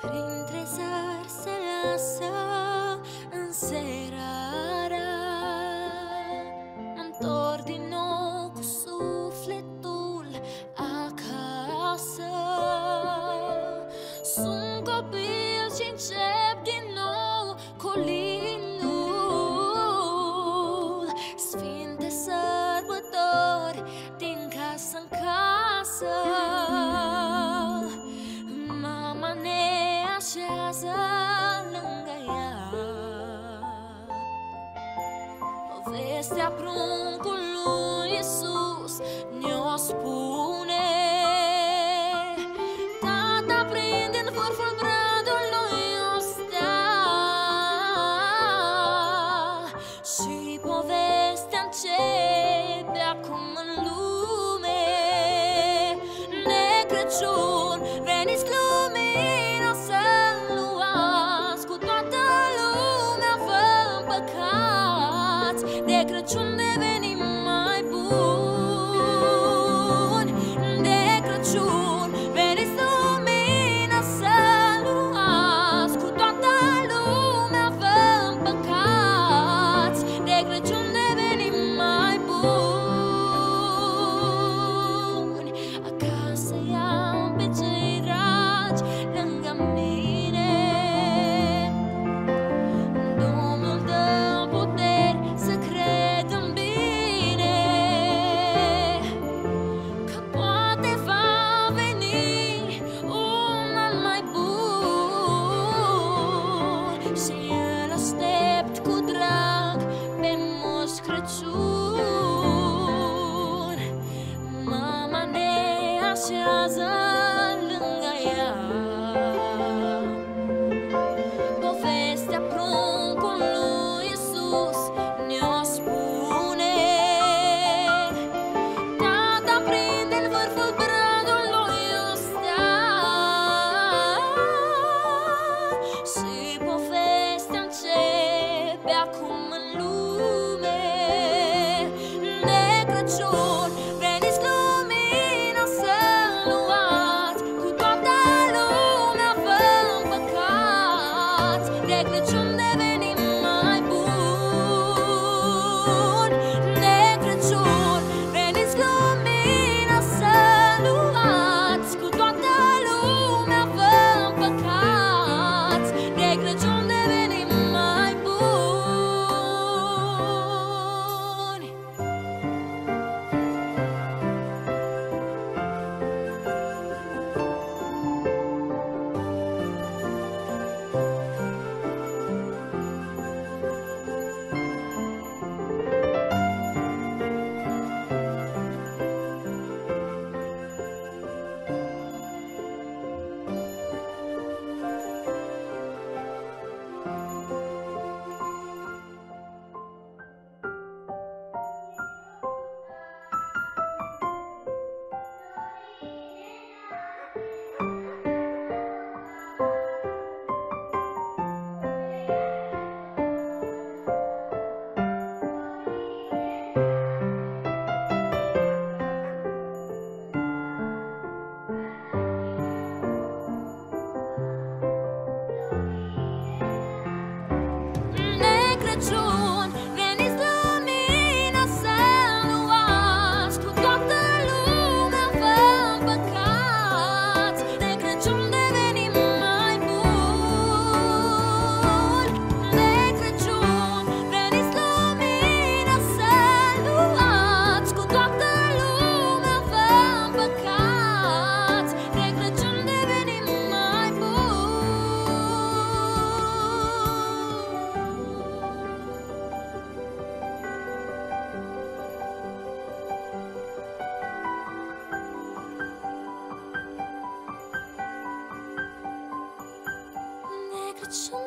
Printre zări se lasă înserarea. Întor din nou sufletul acasă. Sunt copil sincer Iulinul Sfânt sărbători Din casă în casă. Mama ne așează lângă ea. Povestea pruncului Iisus Ne-o spune. Și povestea începe acum. așează lângă ea. Povestea pruncului Iisus ne-o spune. Tata prinde în vârful bradului o stea Și povestea începe acum în lume. Ne Crăciun regret you Sun.